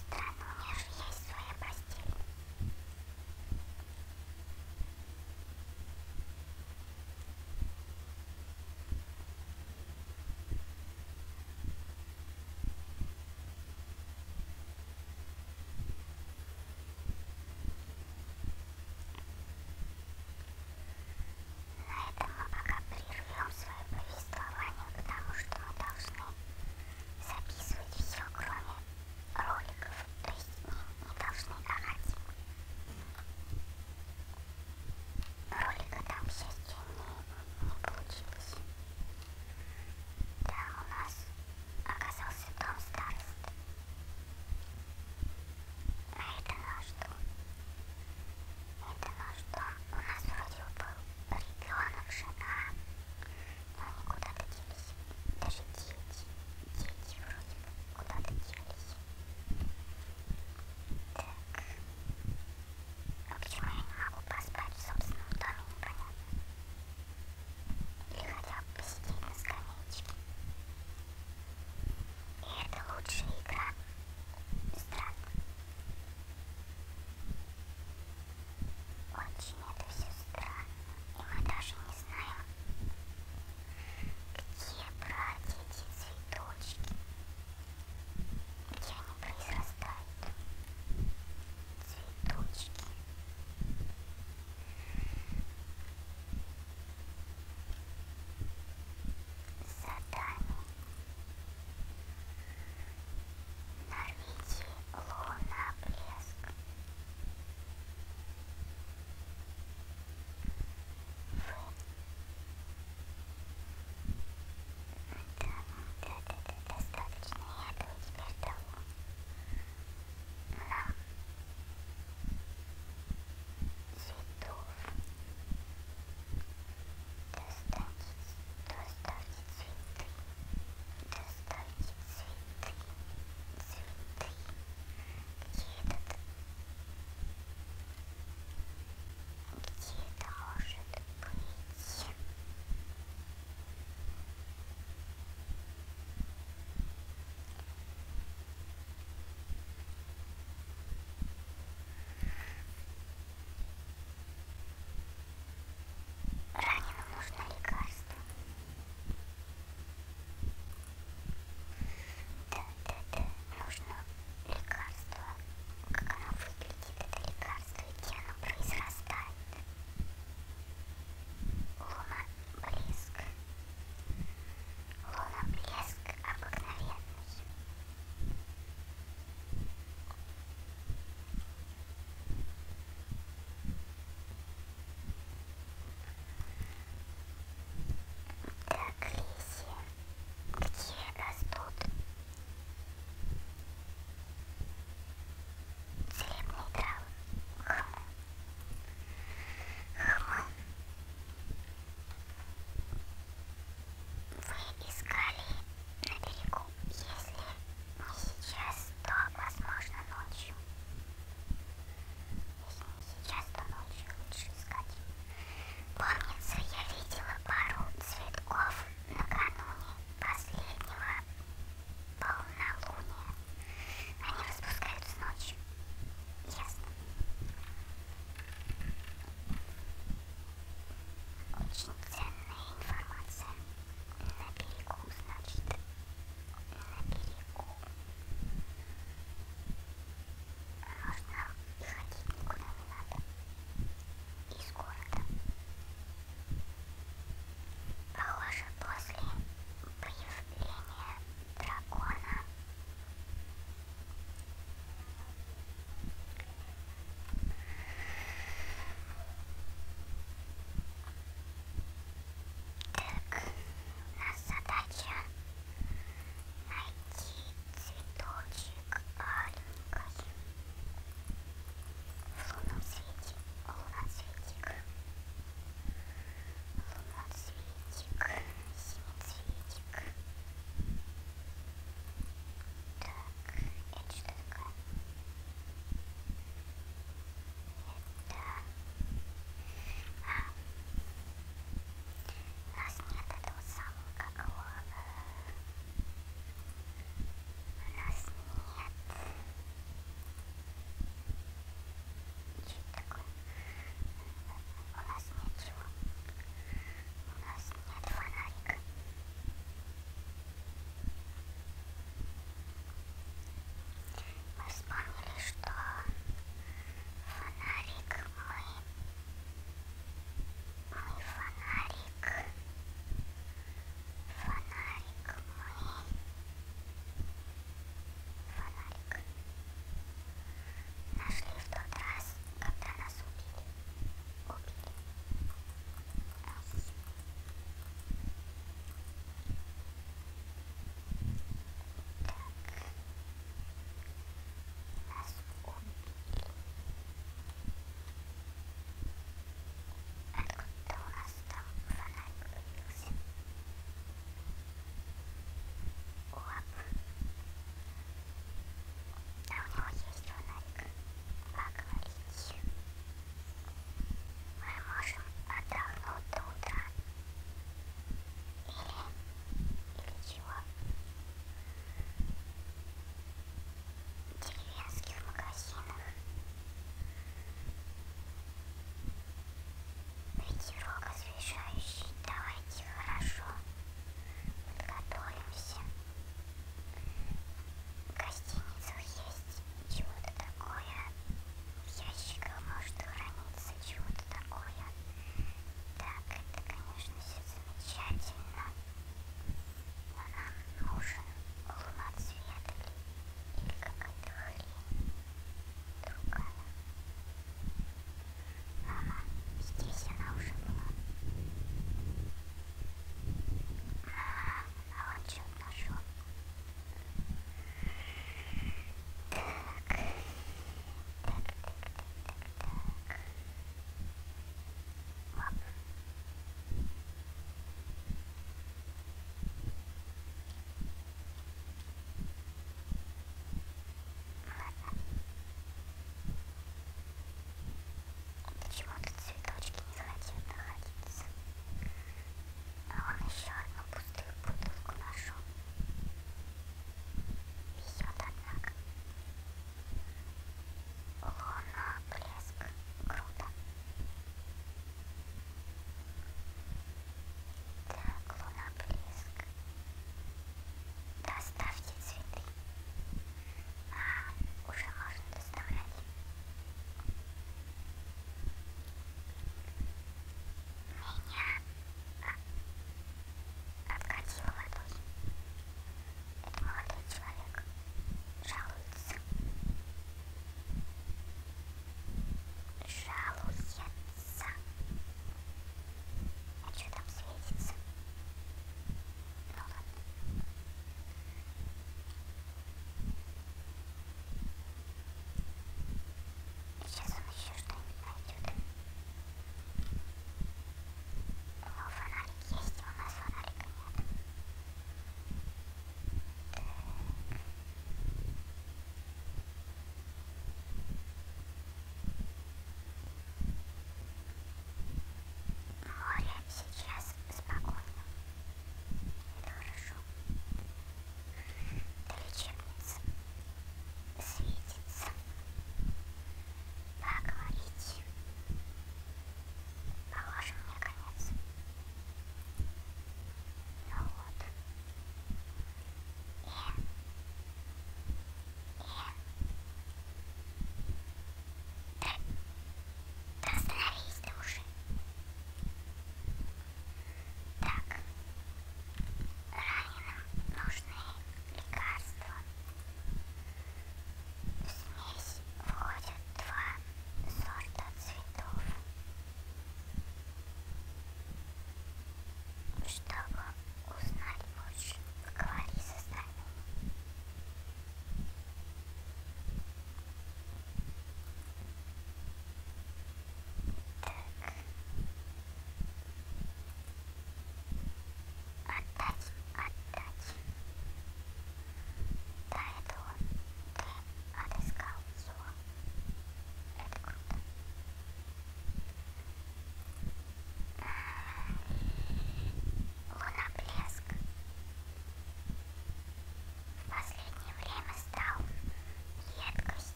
está.